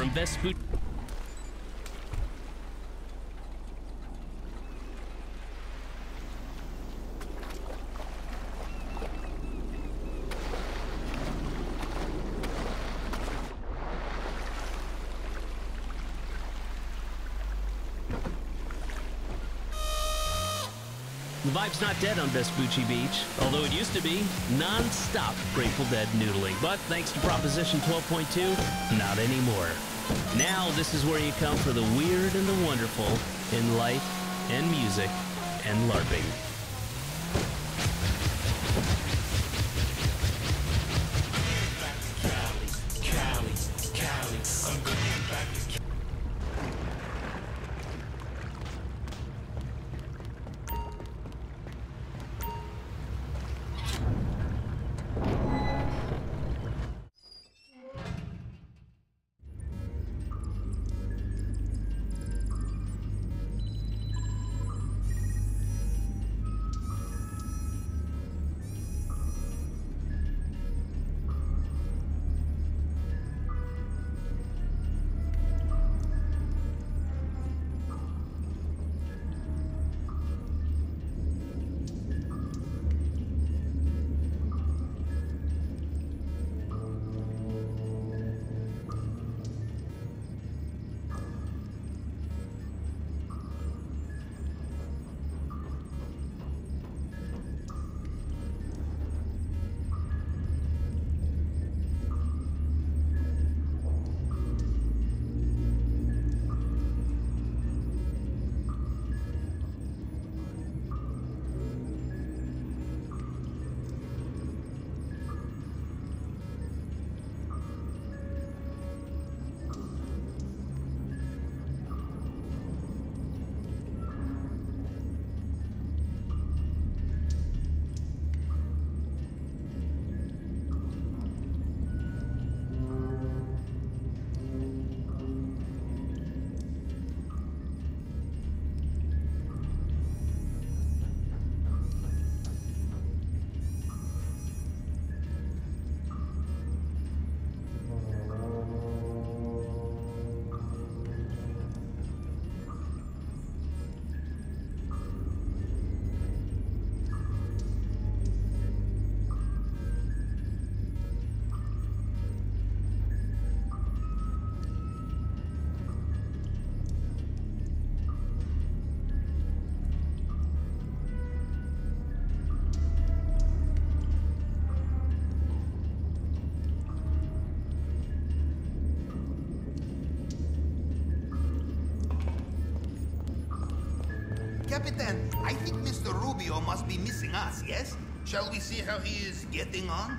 From Vespucci. The vibe's not dead on Vespucci Beach, although it used to be non-stop Grateful Dead noodling. But thanks to Proposition 12.2, not anymore. Now this is where you come for the weird and the wonderful in life and music and LARPing. Capitan, I think Mr. Rubio must be missing us, yes? Shall we see how he is getting on?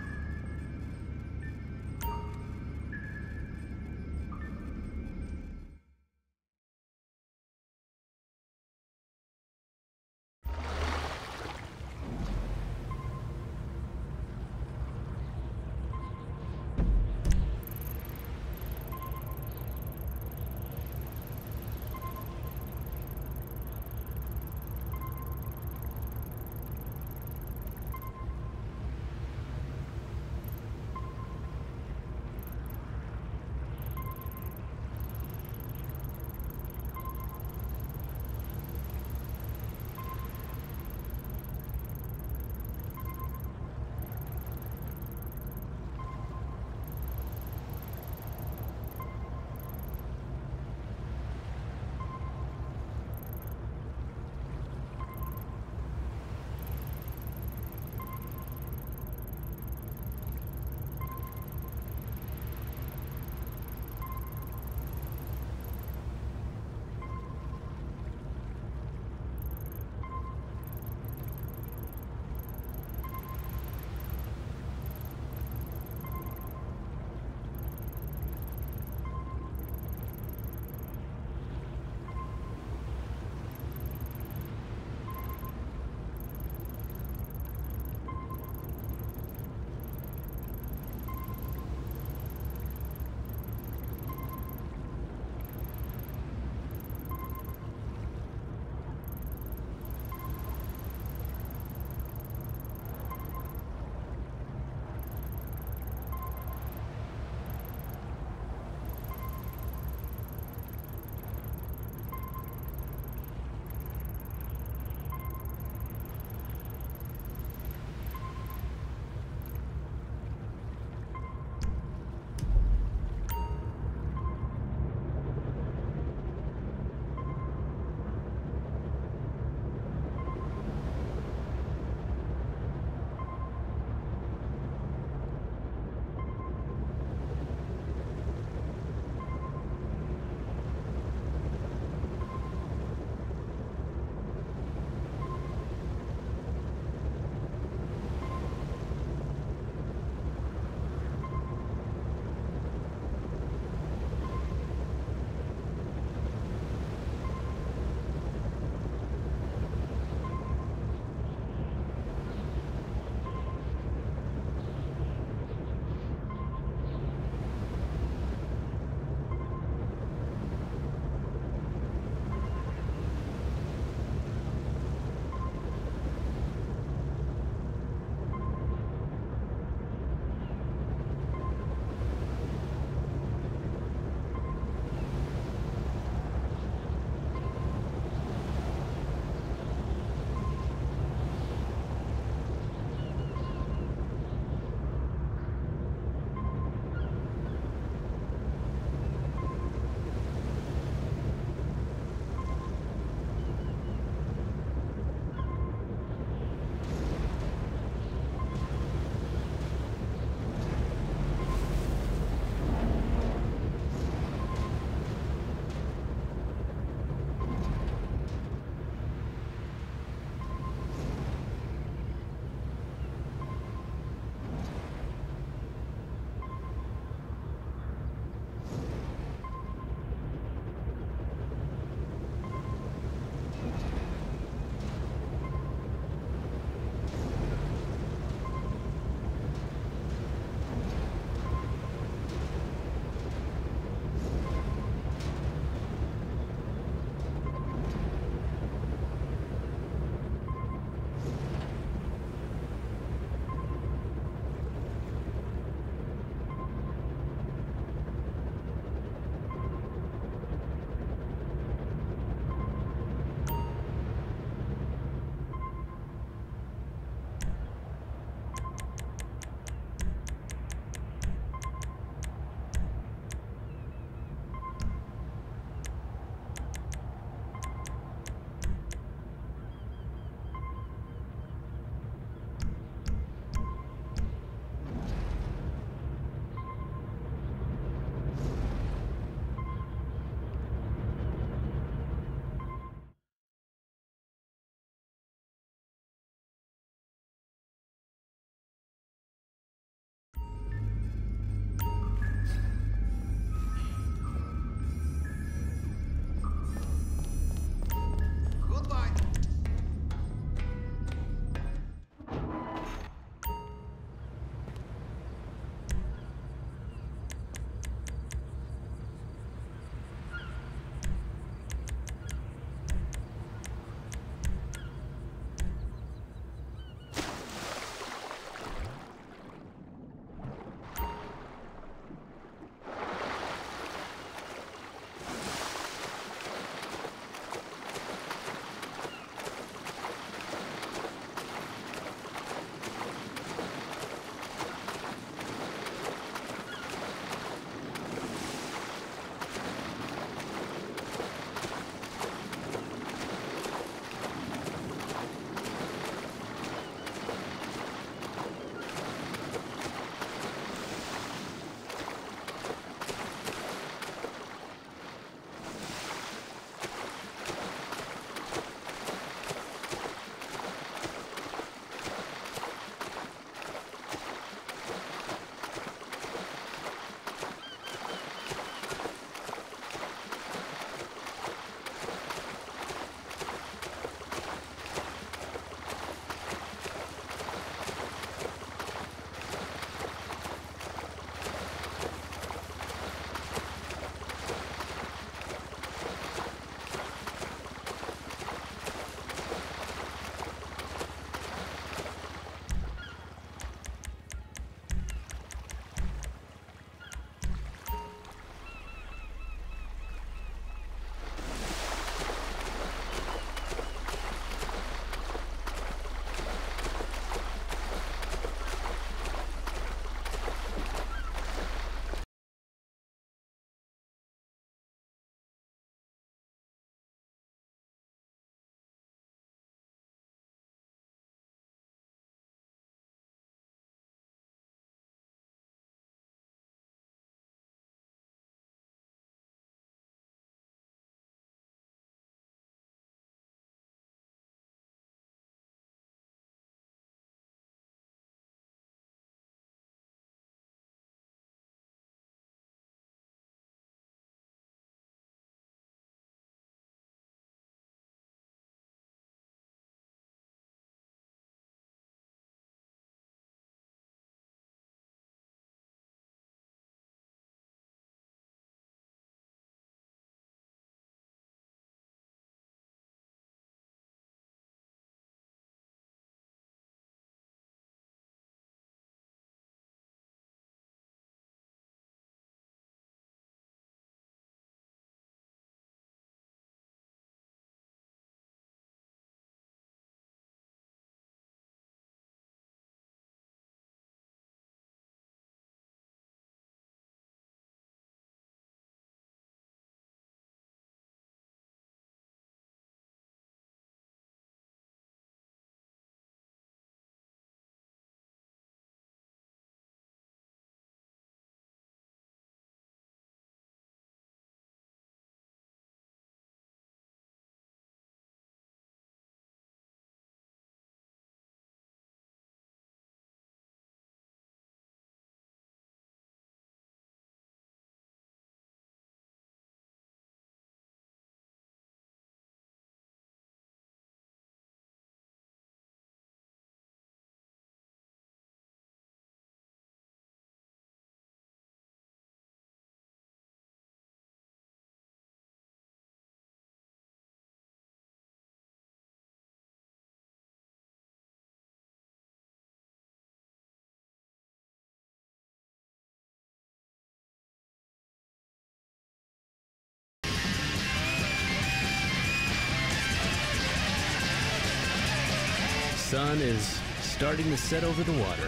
Sun is starting to set over the water.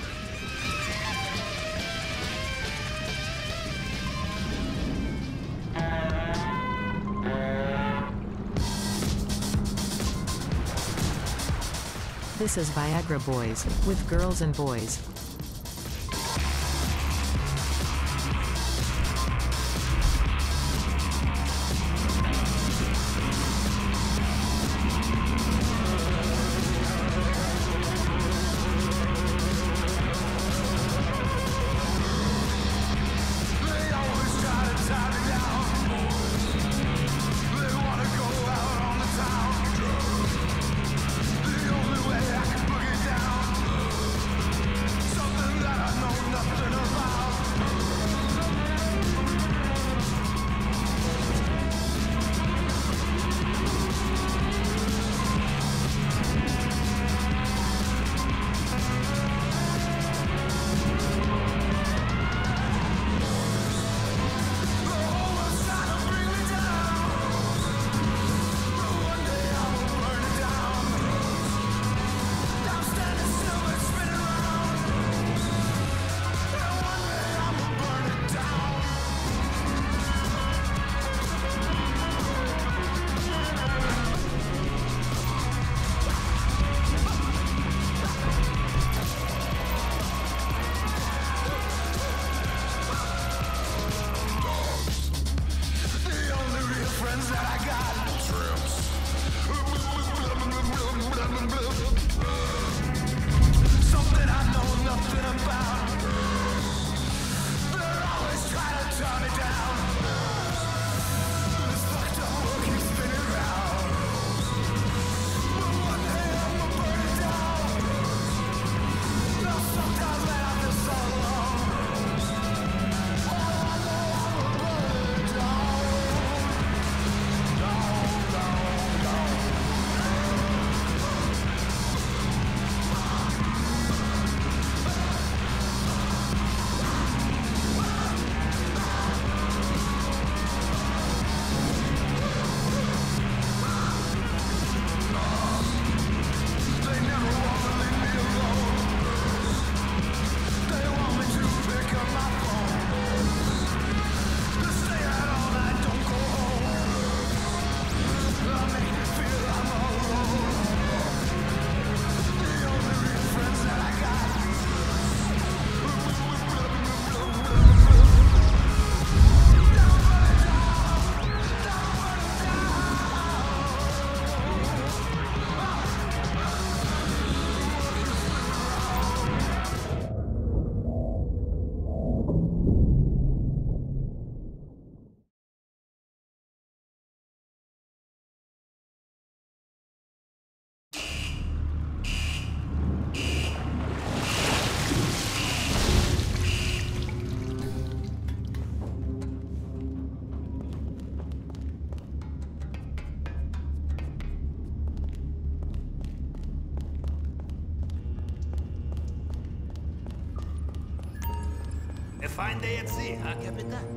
This is Viagra Boys, with girls and boys. A fine day at sea,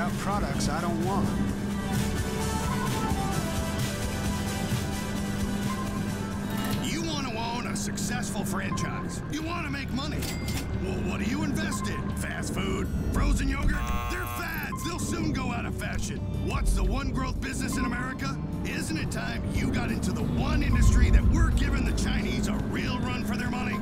about products I don't want. You want to own a successful franchise. You want to make money. Well, what do you invest in? Fast food? Frozen yogurt? They're fads. They'll soon go out of fashion. What's the one growth business in America? Isn't it time you got into the one industry that we're giving the Chinese a real run for their money?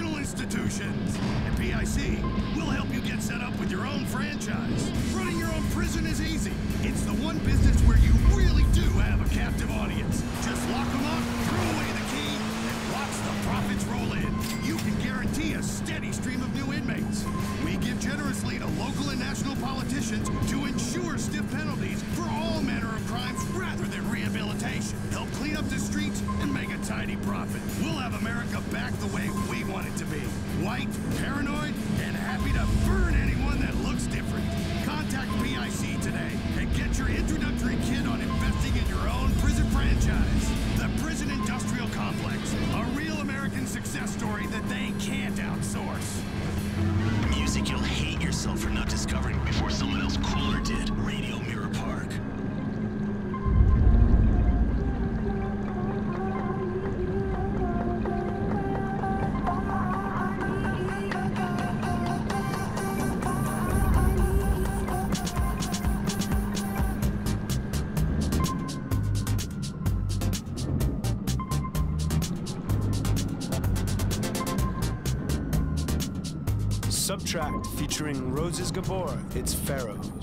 Correctional institutions. At PIC, we'll help you get set up with your own franchise. Running your own prison is easy. It's the one business where you really do have a captive audience. Just lock them up, throw away the key, and watch the profits roll in. You can guarantee a steady stream of new inmates. We give generously to local and national politicians to ensure stiff penalties for all manner of crimes rather than rehabilitation. Help clean up the streets and make a tidy profit. We'll have America back the way White, paranoid, and happy to burn anyone that looks different. Contact PIC today and get your introductory kit on investing in your own prison franchise. The Prison Industrial Complex, a real American success story that they can't outsource. Music you'll hate yourself for not discovering before someone else cooler did. SBTRKT featuring Roses Gabor, It's Pharaohs.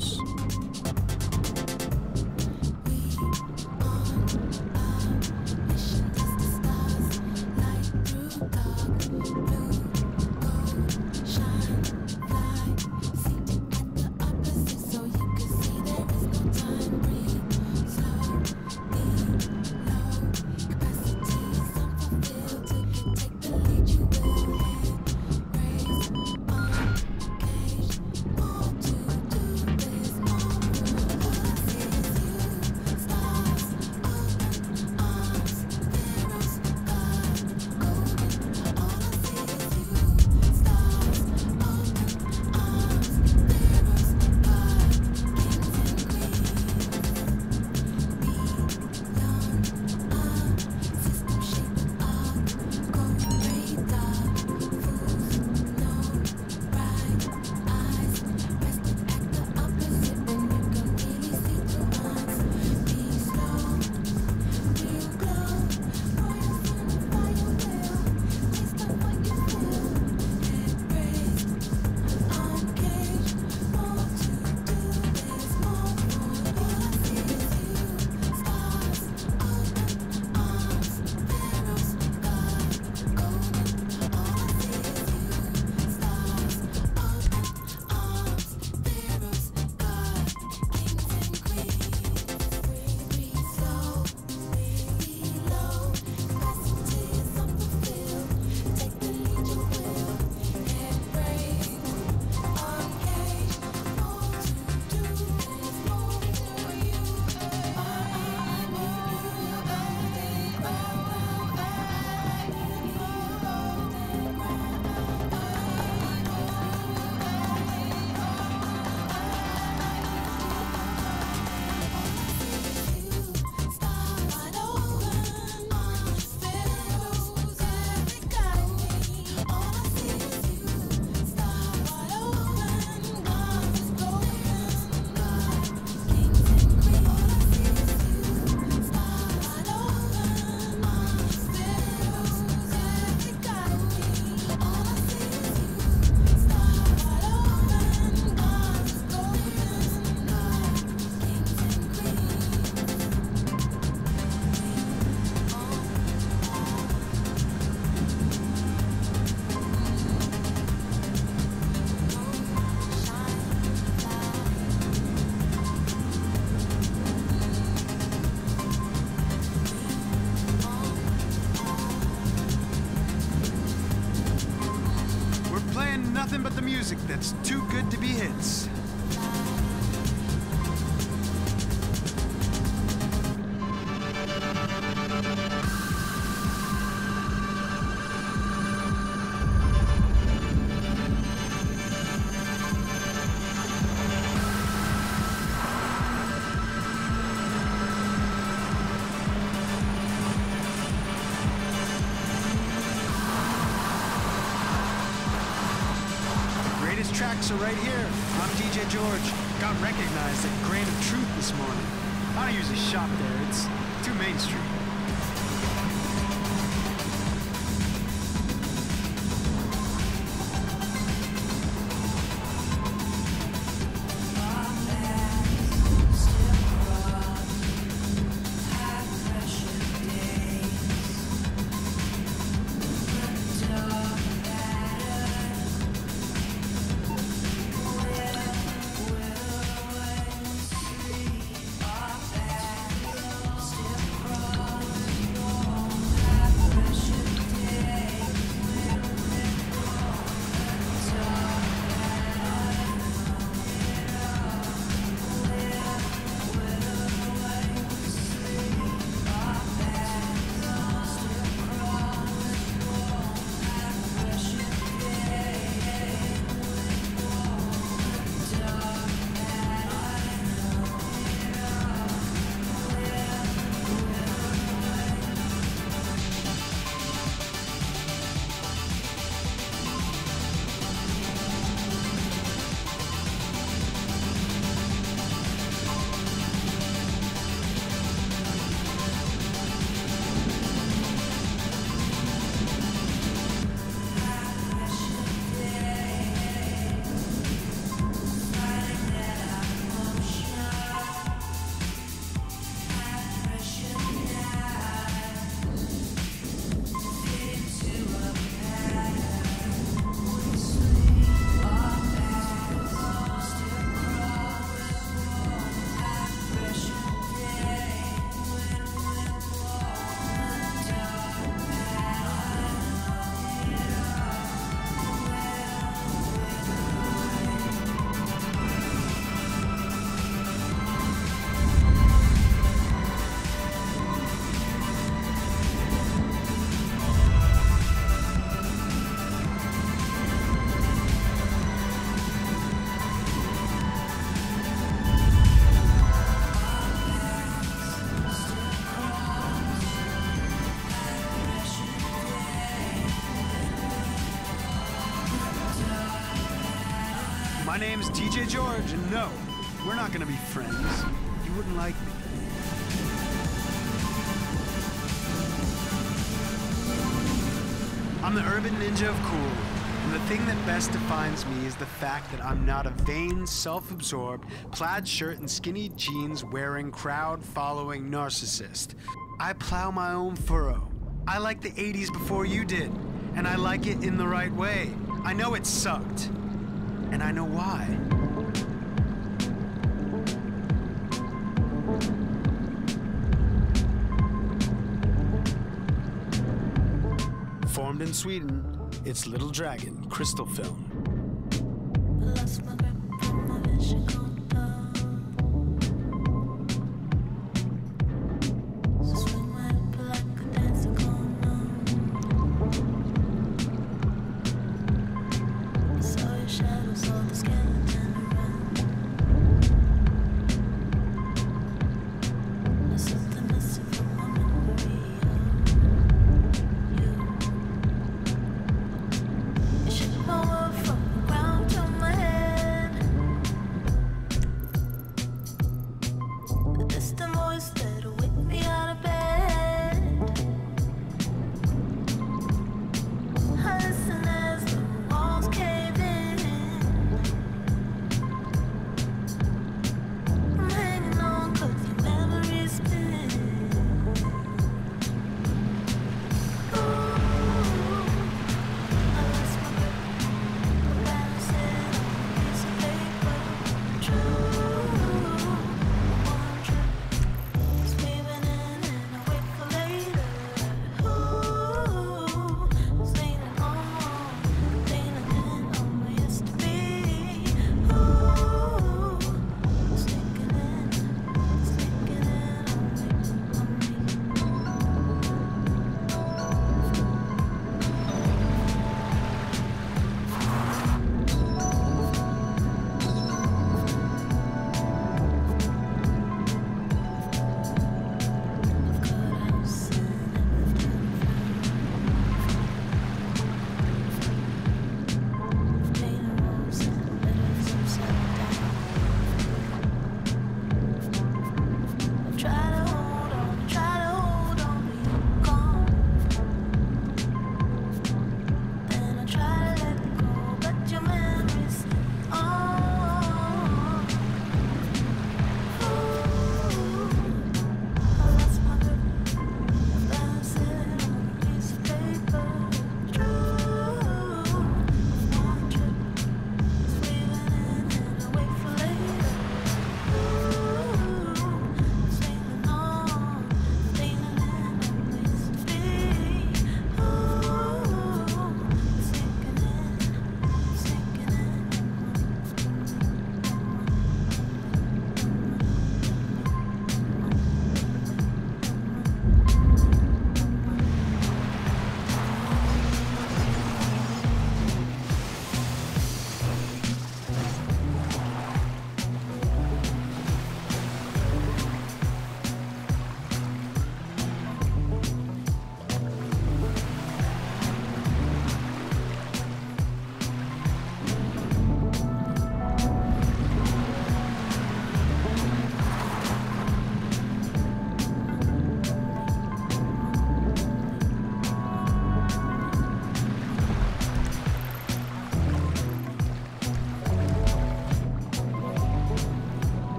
So right here, I'm DJ George. Got recognized at Grain of Truth this morning. I don't usually shop there. It's too mainstream. My name's DJ George, and no, we're not gonna be friends. You wouldn't like me. I'm the urban ninja of cool, and the thing that best defines me is the fact that I'm not a vain, self absorbed, plaid shirt and skinny jeans wearing, crowd following narcissist. I plow my own furrow. I like the 80s before you did, and I like it in the right way. I know it sucked, and I know why. Formed in Sweden, it's Little Dragon Crystalfilm.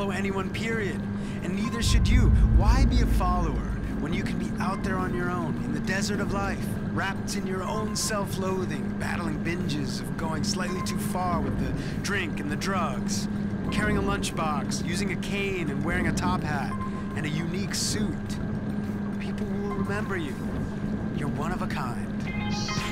Follow anyone, period. And neither should you. Why be a follower when you can be out there on your own in the desert of life, wrapped in your own self loathing, battling binges of going slightly too far with the drink and the drugs, carrying a lunchbox, using a cane and wearing a top hat and a unique suit? People will remember you. You're one of a kind.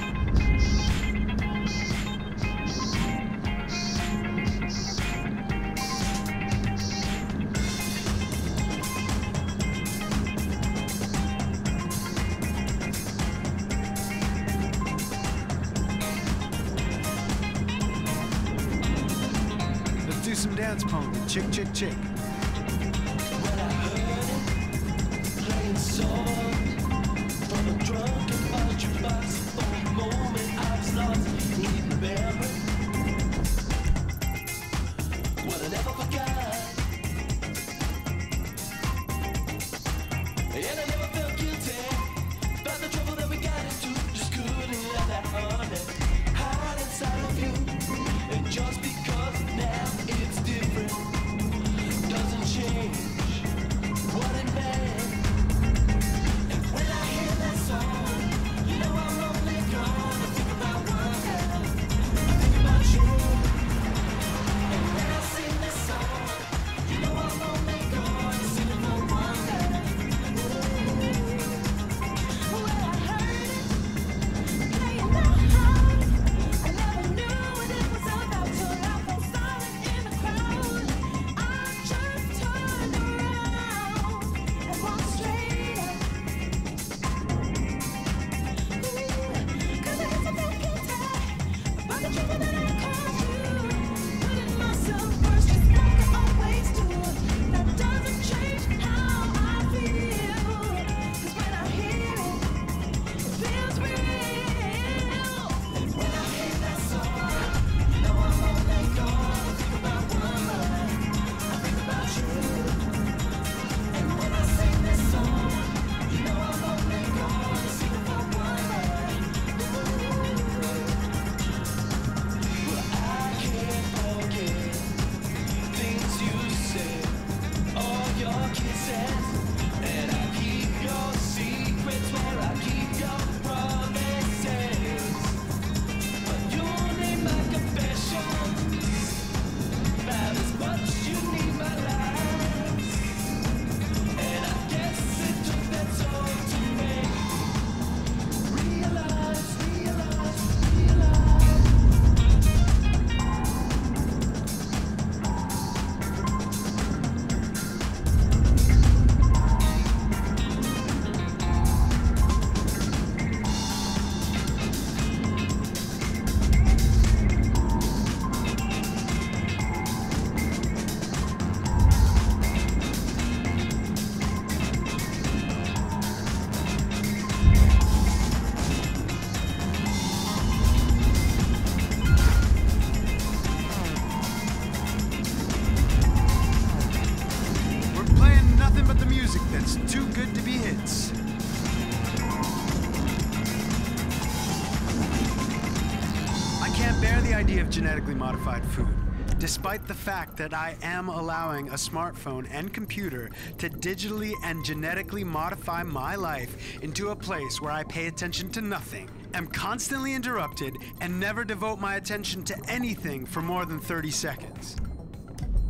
Genetically modified food, despite the fact that I am allowing a smartphone and computer to digitally and genetically modify my life into a place where I pay attention to nothing, am constantly interrupted, and never devote my attention to anything for more than 30 seconds.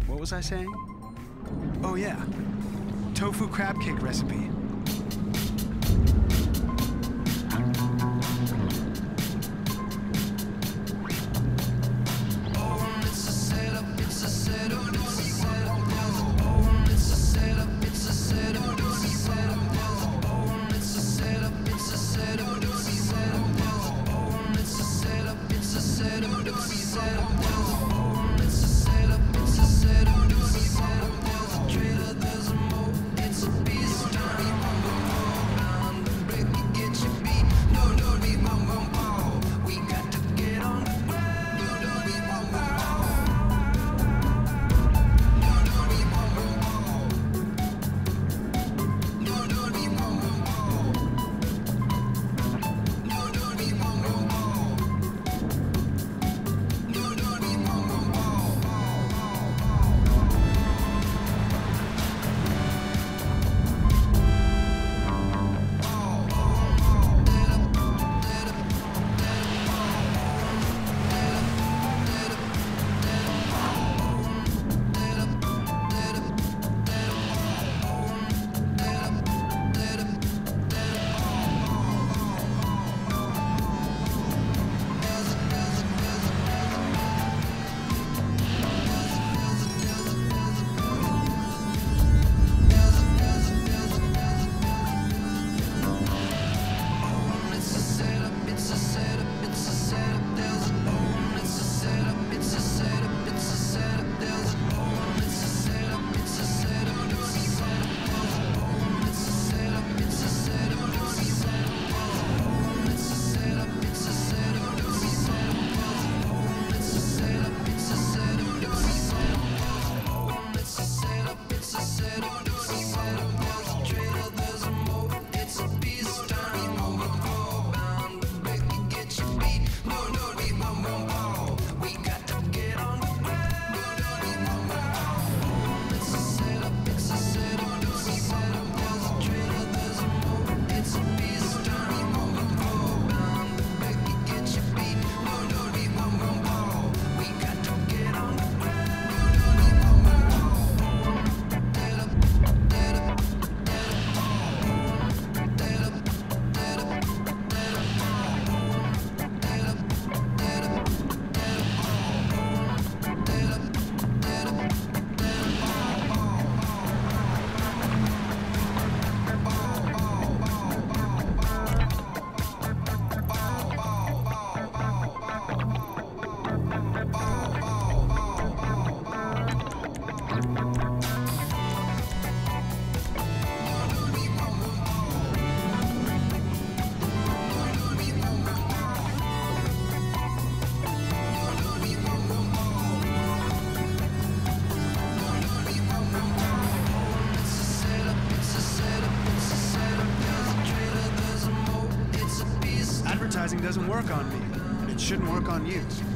What was I saying? Oh, yeah. Tofu crab cake recipe. And it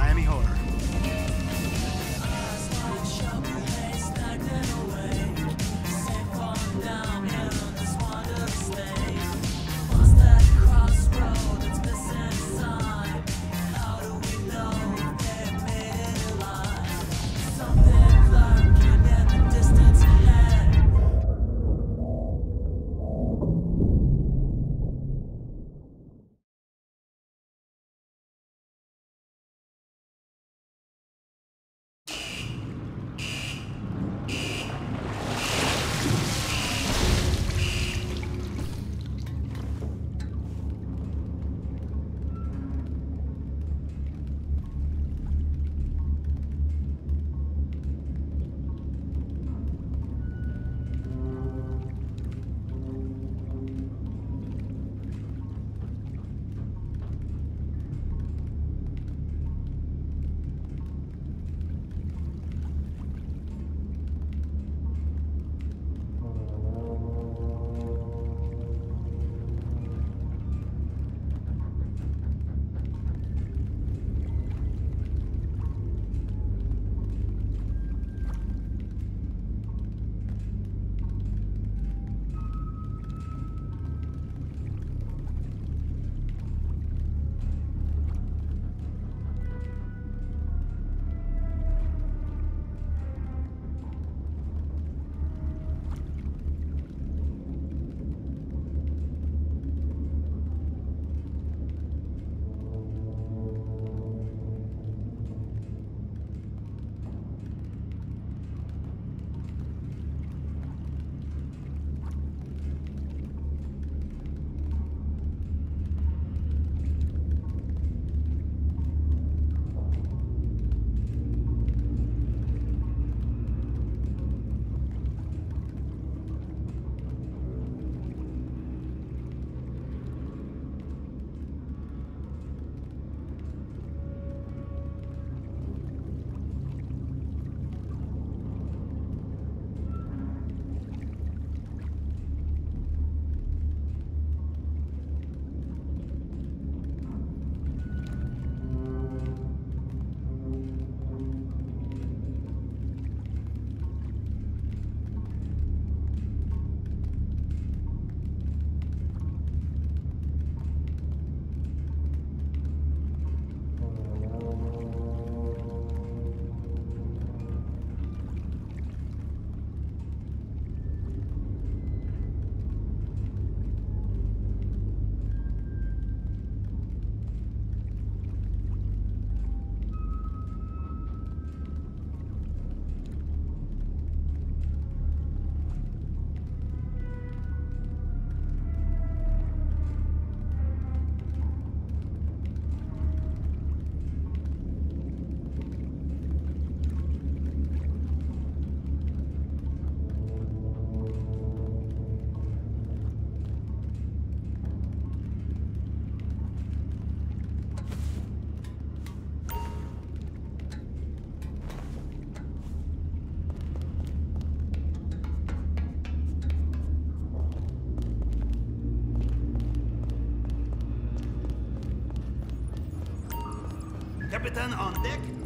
Miami Horror. Capitan on deck.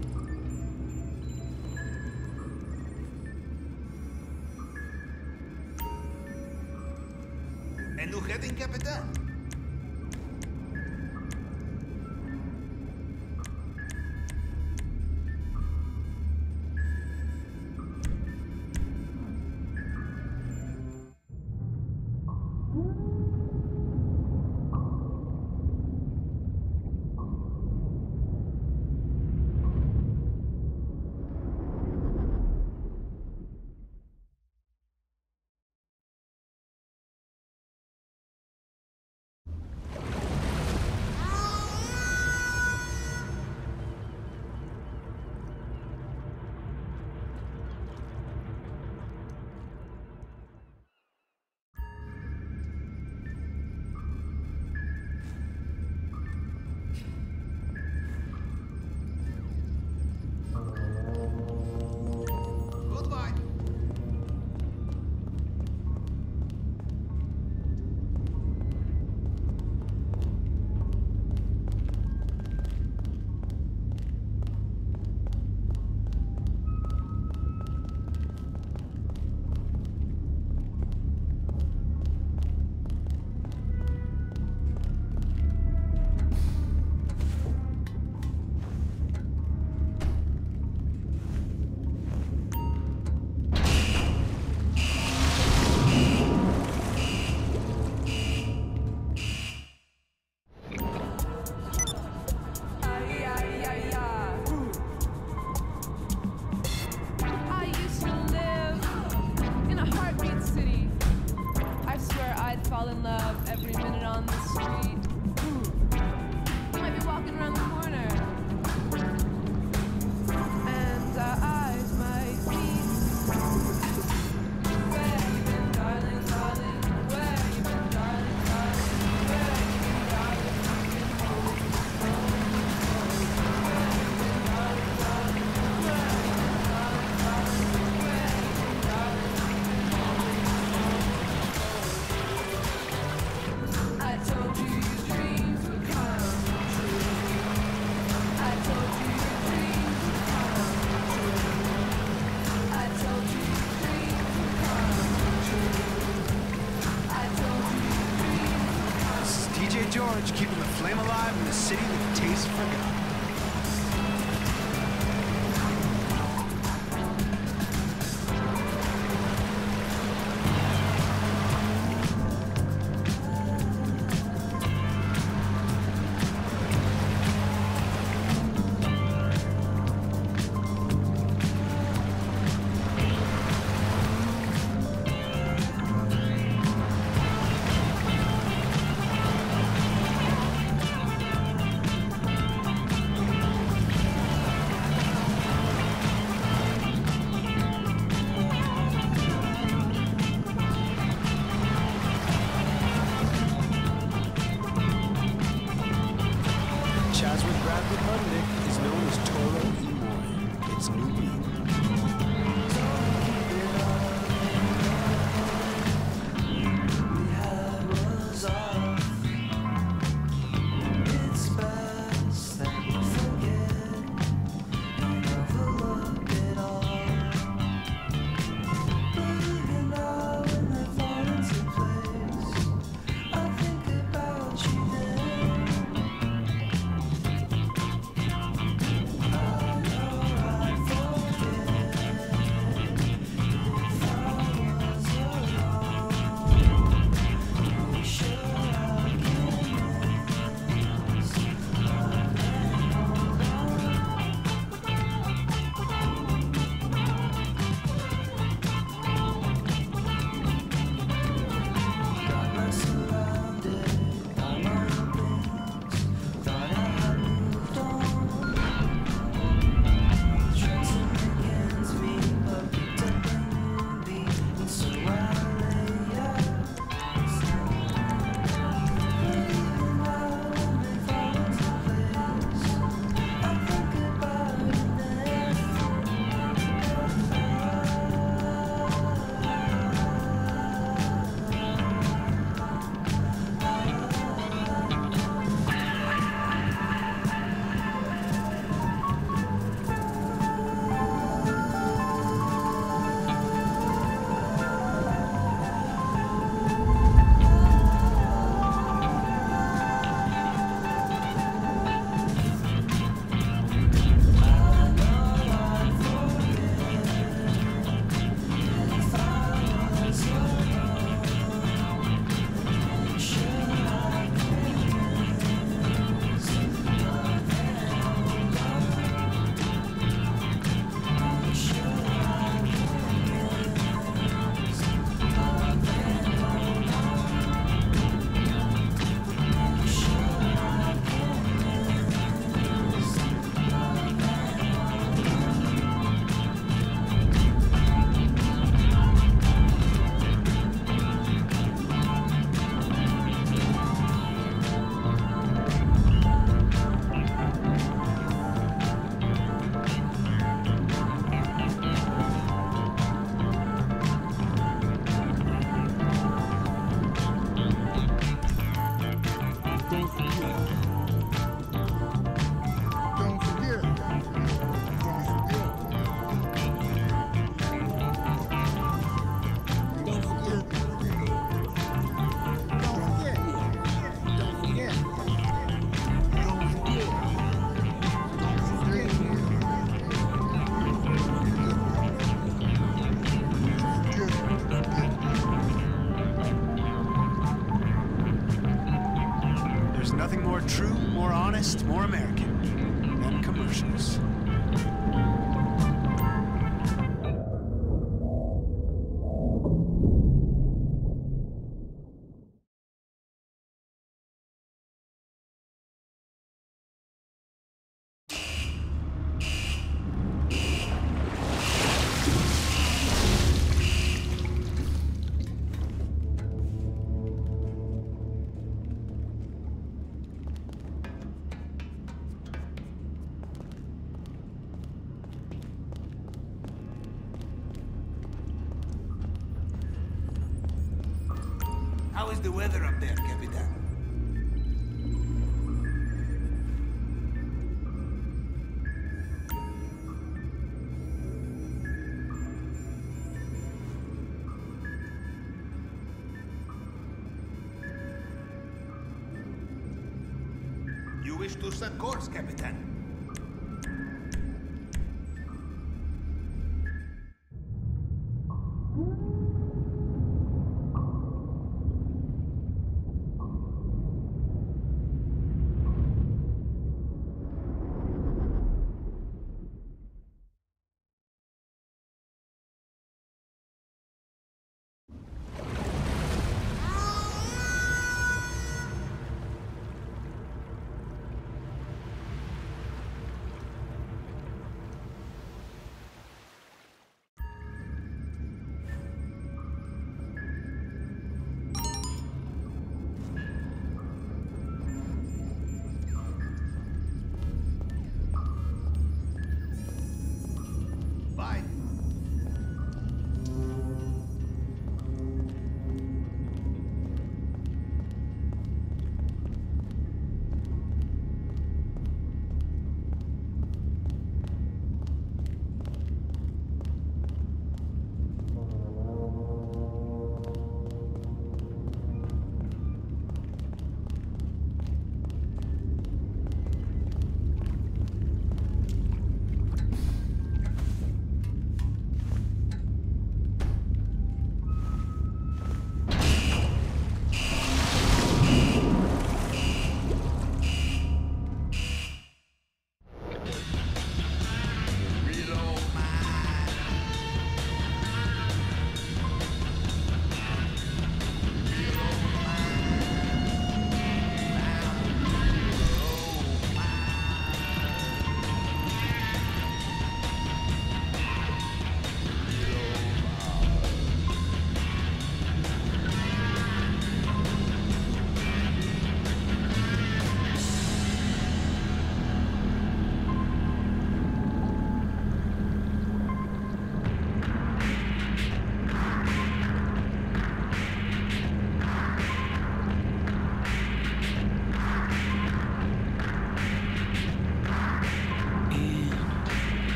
How is the weather up there, Capitan?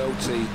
K-U-L-T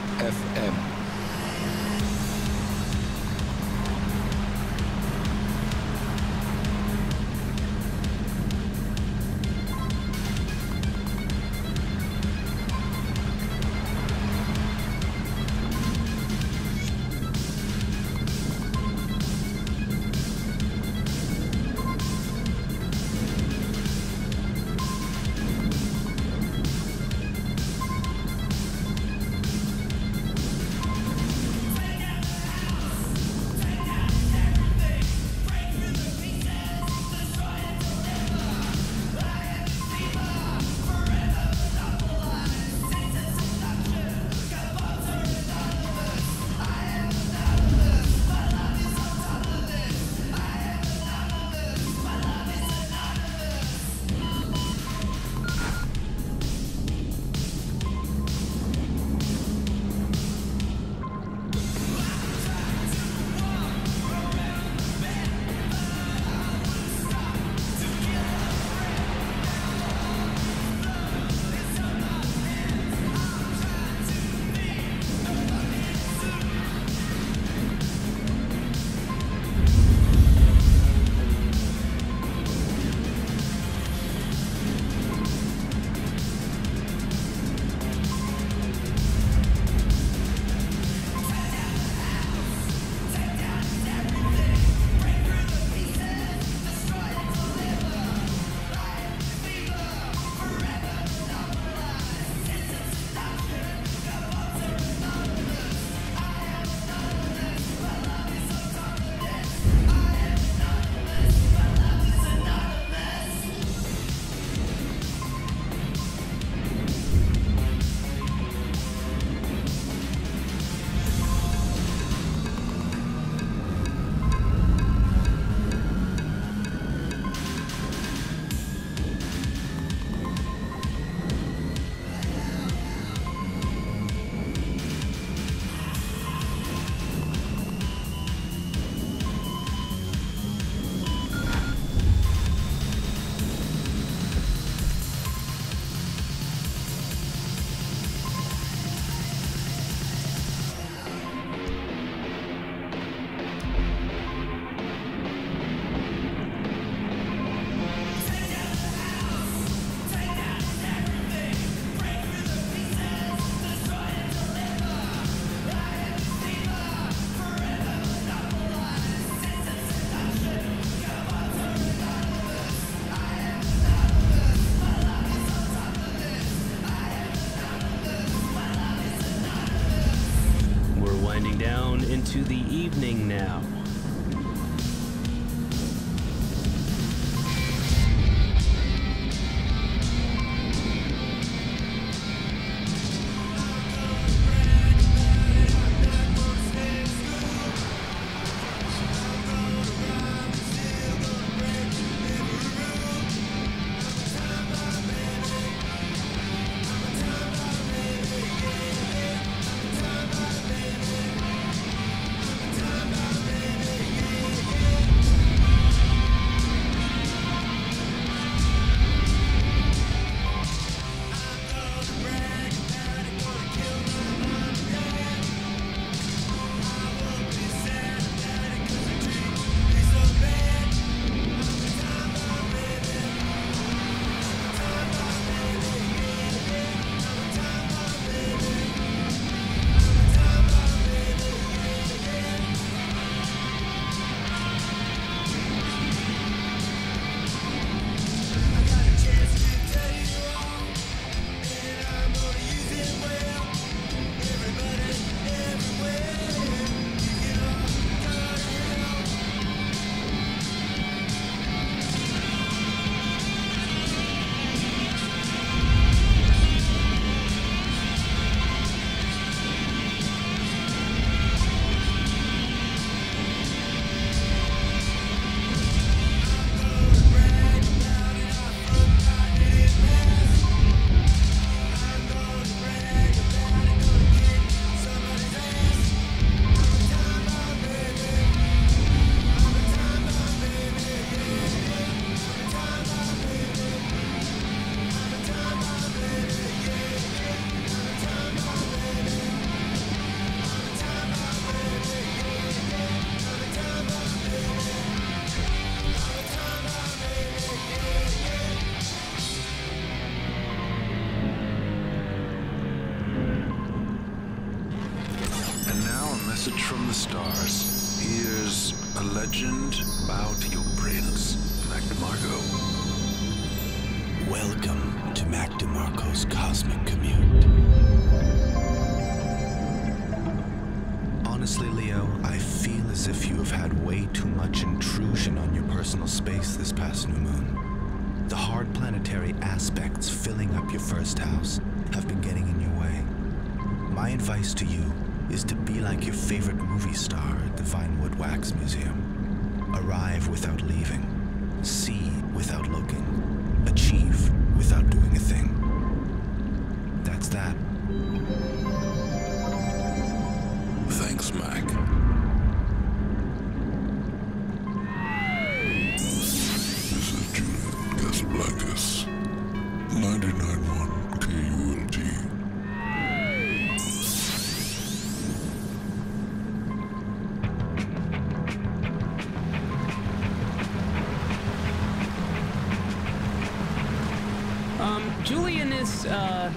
Julian is, uh,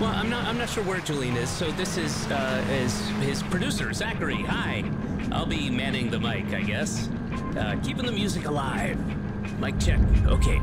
well, I'm not, I'm not sure where Julian is, so this is, uh, is his producer, Zachary. Hi. I'll be manning the mic, I guess. Uh, keeping the music alive. Mic check. Okay.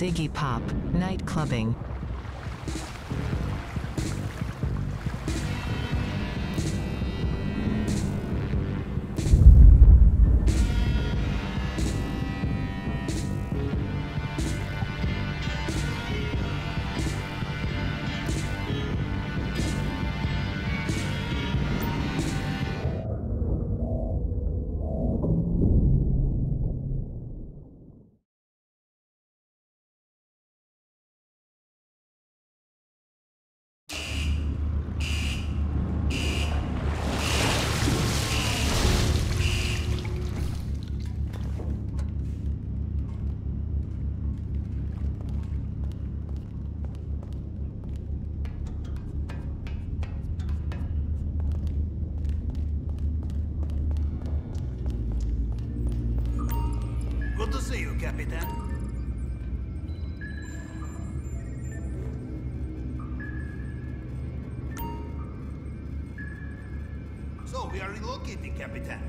Here's Iggy Pop, night clubbing. Capitan. So, we are relocating, Capitan.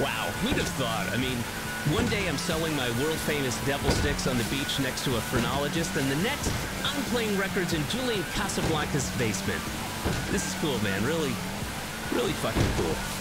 Wow, who'd have thought? I mean, one day I'm selling my world famous devil sticks on the beach next to a phrenologist, and the next, I'm playing records in Julian Casablanca's basement. This is cool, man. Really, really fucking cool.